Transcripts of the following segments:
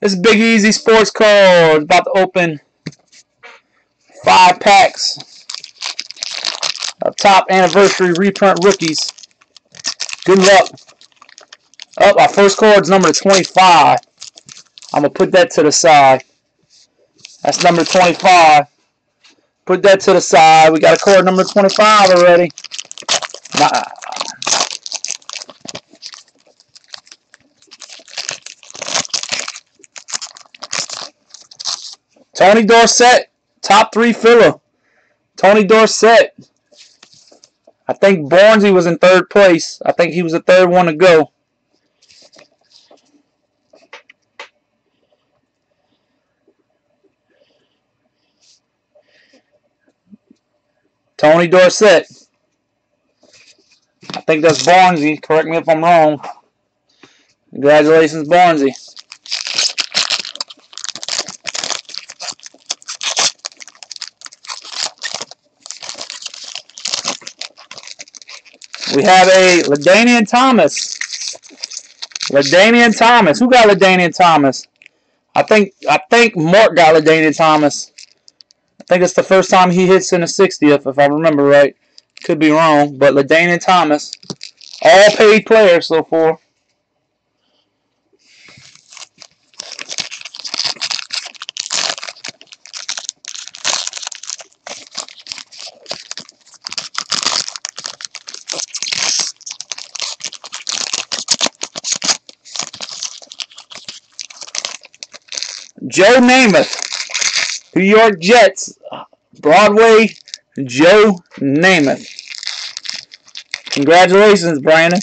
This is Big Eazy Sports Card. About to open five packs of Topps anniversary reprint rookies. Good luck. Up, oh, our first card's number 25. I'm going to put that to the side. That's number 25. Put that to the side. We got a card number 25 already. Nah. Tony Dorsett, top three filler. Tony Dorsett. I think Barnesy was in third place. I think he was the third one to go. Tony Dorsett. I think that's Barnesy. Correct me if I'm wrong. Congratulations, Barnesy. We have a LaDainian Thomas. LaDainian Thomas. Who got LaDainian Thomas? I think I think Mark got LaDainian Thomas. I think it's the first time he hits in the 60th, if I remember right. Could be wrong, but LaDainian Thomas. All paid players so far. Joe Namath, New York Jets, Broadway, Joe Namath. Congratulations, Brandon.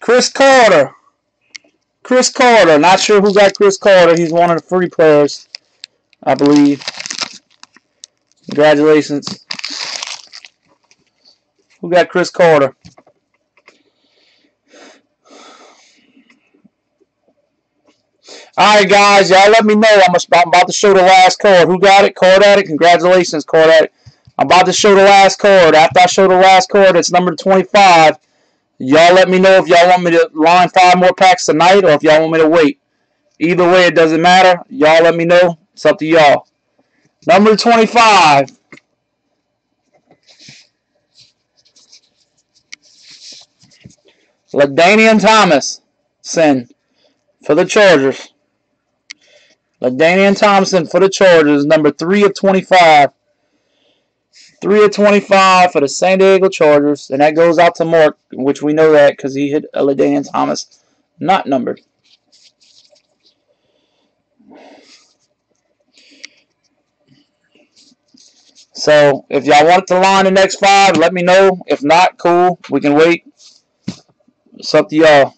Cris Carter. Cris Carter. Not sure who got Cris Carter. He's one of the free players, I believe. Congratulations. Who got Cris Carter? Alright, guys. Y'all let me know. I'm about to show the last card. Who got it? Card at it. Congratulations, card at it. I'm about to show the last card. After I show the last card, it's number 25. Y'all let me know if y'all want me to line five more packs tonight or if y'all want me to wait. Either way, it doesn't matter. Y'all let me know. It's up to y'all. Number 25. LaDainian Thomas. Sin for the Chargers. LaDainian Thompson for the Chargers. Number 3 of 25. 3 of 25 for the San Diego Chargers. And that goes out to Mark, which we know that because he hit LaDainian Thomas. Not numbered. So, if y'all want to line the next five, let me know. If not, cool. We can wait. It's up to y'all.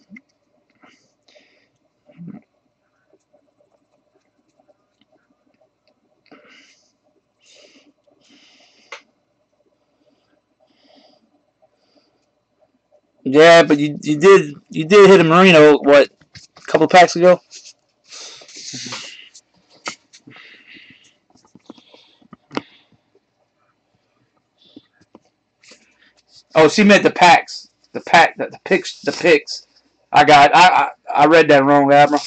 Yeah, but you you did you did hit a Marino what a couple packs ago. Oh, she meant the packs, the pack, the, the picks, the picks. I got, I, I, I read that wrong, Admiral.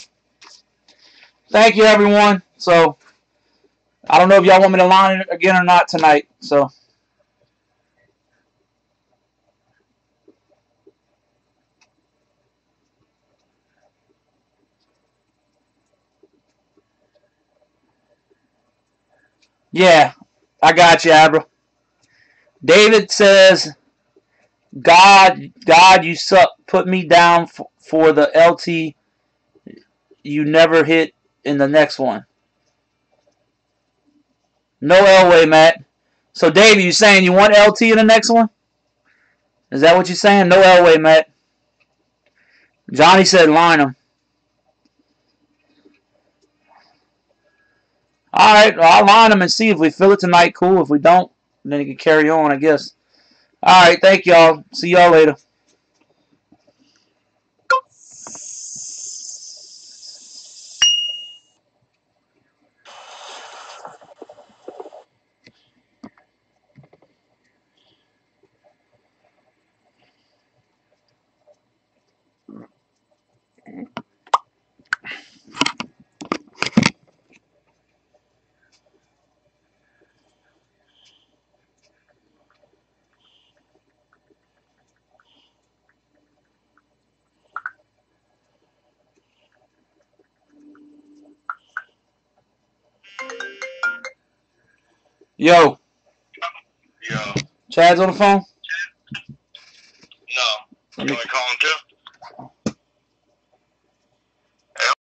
Thank you, everyone. So, I don't know if y'all want me to line it again or not tonight. So. Yeah, I got you, Abra. David says, God, God, you suck. Put me down for the LT you never hit in the next one. No Elway, Matt. So, Dave, you saying you want LT in the next one? Is that what you're saying? No Elway, Matt. Johnny said line him. All right, well, I'll line them and see if we fill it tonight. Cool. If we don't, then you can carry on, I guess. All right, thank y'all. See y'all later. Yo, Yo. Chad's on the phone. No. You want to call him too?